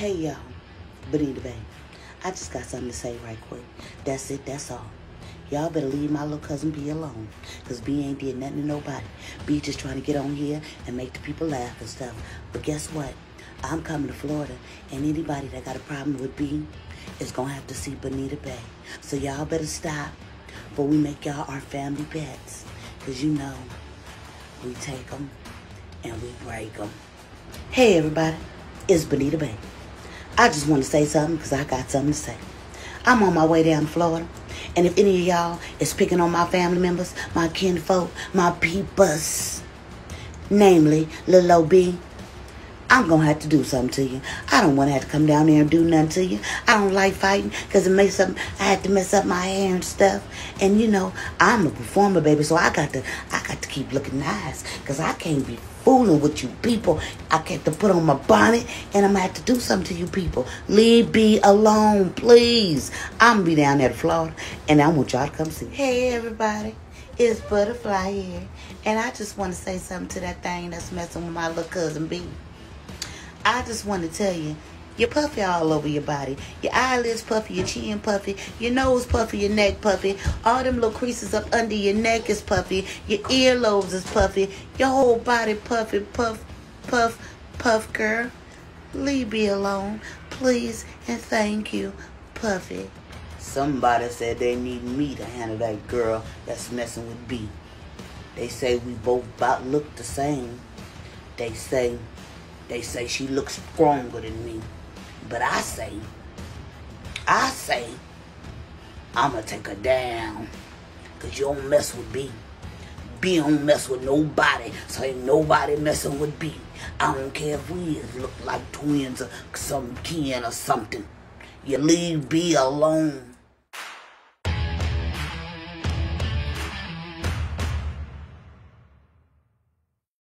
Hey y'all, Benita Bay. I just got something to say right quick. That's it, that's all. Y'all better leave my little cousin B alone. Cause B ain't did nothing to nobody. B just trying to get on here and make the people laugh and stuff. But guess what? I'm coming to Florida and anybody that got a problem with B is gonna have to see Benita Bay. So y'all better stop before we make y'all our family pets. Cause you know, we take them and we break them. Hey everybody, it's Benita Bay. I just want to say something because I got something to say. I'm on my way down to Florida. And if any of y'all is picking on my family members, my kinfolk, my peepers, namely Lil I'm going to have to do something to you. I don't want to have to come down there and do nothing to you. I don't like fighting because it makes up, I had to mess up my hair and stuff. And you know, I'm a performer, baby, so I got to, I got keep looking nice because I can't be fooling with you people. I got to put on my bonnet and I'm going to have to do something to you people. Leave me alone, please. I'm going to be down there to Florida and I want y'all to come see. Hey, everybody. It's Butterfly here. And I just want to say something to that thing that's messing with my little cousin B. I just want to tell you, you're puffy all over your body. Your eyelids puffy, your chin puffy, your nose puffy, your neck puffy. All them little creases up under your neck is puffy. Your earlobes is puffy. Your whole body puffy, puff, puff, puff, girl. Leave me alone, please, and thank you, Puffy. Somebody said they need me to handle that girl that's messing with B. They say we both about look the same. They say they say she looks stronger than me. But I say, I say, I'ma take her down. Cause you don't mess with B. B don't mess with nobody. So ain't nobody messing with B. I don't care if we look like twins or some kin or something. You leave B alone.